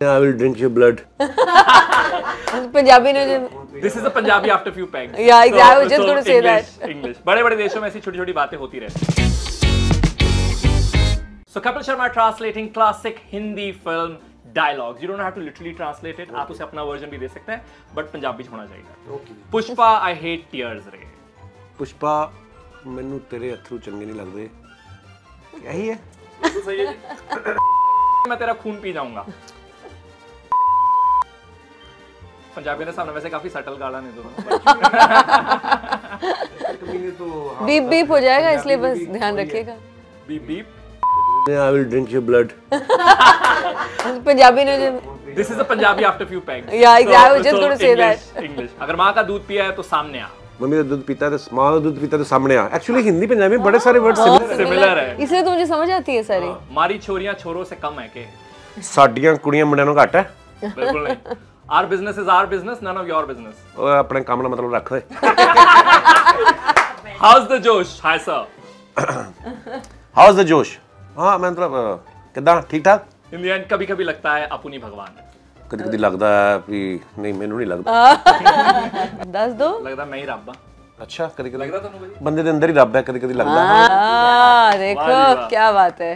I will drink your blood. Punjabi ने जो this is a Punjabi after few pegs Yeah, exactly. I was just gonna say that. English बड़े बड़े देशों में ऐसी छोटी छोटी बातें होती रहती हैं So Kapil Sharma translating classic Hindi film dialogues. You don't have to literally translate it. आप उसे अपना वर्जन भी दे सकते हैं बट पंजाबी 'ਚ होना चाहिए पुष्पा आई हेट टीयर्स रे ਪੁਸ਼ਪਾ ਮੈਨੂੰ ਤੇਰੇ ਅਥਰੂ ਚੰਗੇ ਨਹੀਂ ਲੱਗਦੇ ਇਹੀ ਹੈ सही है जी? मैं तेरा खून पी जाऊंगा पंजाबी ने सामने वैसे काफ़ी सटल गाला नहीं दोनों तो बीप बीप हो जाएगा इसलिए बस ध्यान रखिएगा। Beep beep I will drink your blood Punjabi ने this is a Punjabi after few peg या I was just going to say that English अगर माँ का दूध पिया है तो सामने आ। मम्मी का दूध पीता है तो माँ का दूध पीता है तो सामने आ। एक्चुअली हिंदी पंजाबी में बड़े सारे वर्ड सिमिलर हाँ, है। इसलिए तो मुझे समझ आती है सारी। हाँ, मारी छोरियाँ छोरों से कम है के। साडियाँ कुड़ियाँ मुंडियाँ नु घट है। बिल्कुल नहीं। Our business is our business none of your business ਉਹ ਆਪਣੇ ਕੰਮ ਨਾਲ ਮਤਲਬ ਰੱਖ ਦੇ हाउस द जोश हाय सर ਹਾਊਸ ਦ ਜੋਸ਼ ਹਾਂ ਮੈਂ ਮਤਲਬ ਅਹ, ਕਿੱਦਾਂ ਠੀਕ ਠਾਕ इन द एंड कभी कभी लगता है अपुनी भगवान है ਕਦੀ ਕਦੀ ਲੱਗਦਾ ਹੈ ਵੀ ਨਹੀਂ ਮੈਨੂੰ ਨਹੀਂ ਲੱਗਦਾ दस दो लगता मैं ही रब हाँ ਅੱਛਾ ਕਦੀ ਕਦੀ लगता ਤੁਹਾਨੂੰ भाई ਬੰਦੇ ਦੇ ਅੰਦਰ ਹੀ ਰੱਬ ਹੈ ਕਦੀ ਕਦੀ ਲੱਗਦਾ हाँ देखो वाह जी वाह। क्या बात है